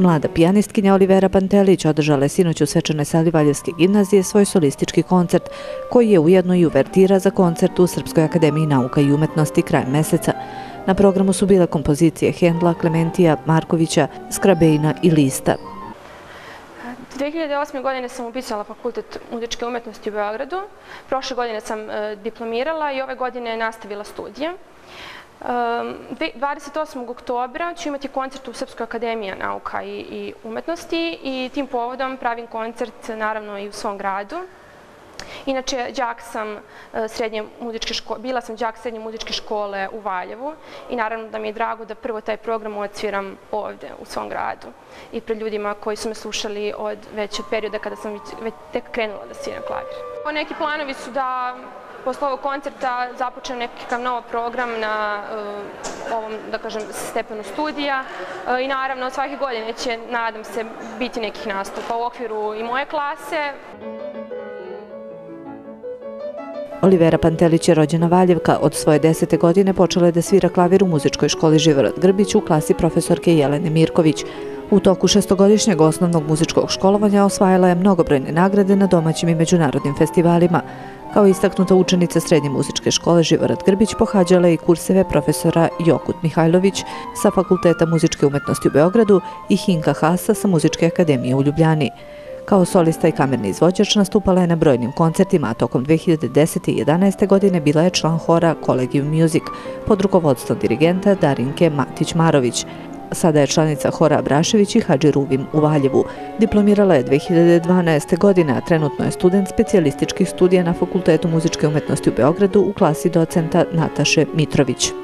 Mlada pijanistkinja Olivera Pantelić održala je sinoć u svečanoj sali Valjevske gimnazije svoj solistički koncert, koji je ujedno i uvertira za koncert u Srpskoj akademiji nauka i umetnosti krajem meseca. Na programu su bile kompozicije Hendla, Klementija, Markovića, Skrabejna i Lista. 2008. godine sam upisala fakultet muzičke umetnosti u Beogradu. Prošle godine sam e, diplomirala i ove godine nastavila studije. Ehm, 28. oktobra ću imati koncert u Srpskoj akademiji nauka i umetnosti i tim povodom pravim koncert naravno i u svom gradu. Inače, džak sam eh, srednje muzičke škole, bila sam džak srednje muzičke škole u Valjevu i naravno da mi je drago da prvo taj program odsviram ovde, u svom gradu i pred ljudima koji su me slušali od već od perioda kada sam već tek krenula da sviram klavir. Neki planovi su da posle ovog koncerta započeo nekakav novo program na uh, ovom, da kažem, stepenu studija uh, i naravno svake godine će, nadam se, biti nekih nastupa u okviru i moje klase. Olivera Pantelić je rođena Valjevka. Od svoje desete godine počela je da svira klavir u muzičkoj školi Živorad Grbić u klasi profesorke Jelene Mirković. U toku šestogodišnjeg osnovnog muzičkog školovanja osvajala je mnogobrojne nagrade na domaćim i međunarodnim festivalima. Kao istaknuta učenica Srednje muzičke škole Živorad Grbić pohađala je i kurseve profesora Jokut Mihajlović sa Fakulteta muzičke umetnosti u Beogradu i Hinka Hasa sa Muzičke akademije u Ljubljani. Kao solista i kamerni izvođač nastupala je na brojnim koncertima, a tokom 2010. i 2011. godine bila je član hora Collegium Music pod rukovodstvom dirigenta Darinke Matić-Marović. Sada je članica Hora Brašević i Hadži Ruvim u Valjevu. Diplomirala je 2012. godine, a trenutno je student specijalističkih studija na Fakultetu muzičke umetnosti u Beogradu u klasi docenta Nataše Mitrović.